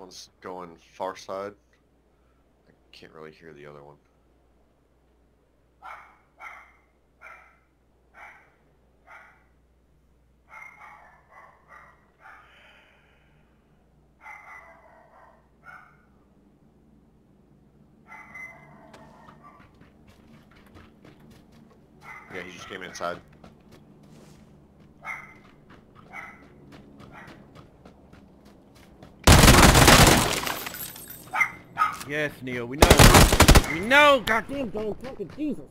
One's going far side. I can't really hear the other one. Yeah, he just came inside. Yes, Neil, we know. We know! Goddamn, dog, fucking Jesus!